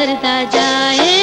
करदा जाए।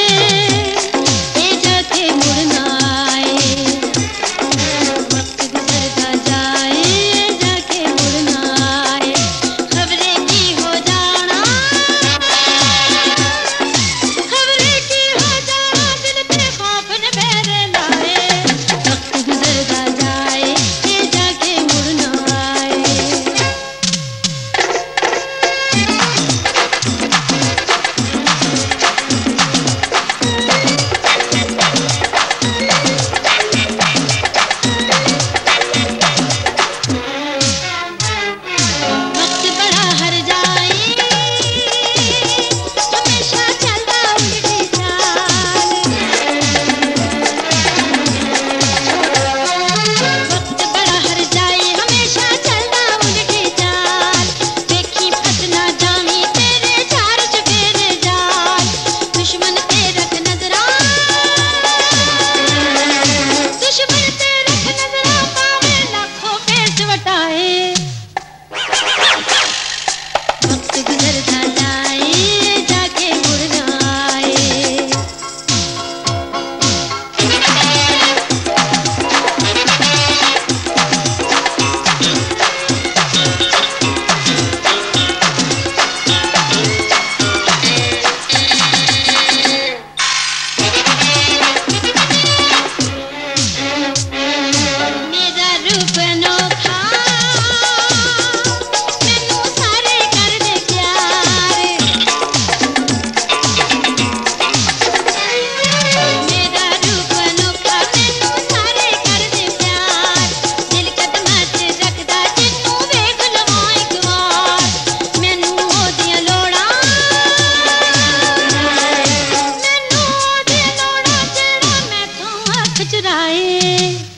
ए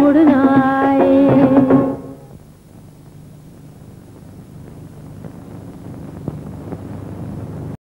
मुड़ना आए।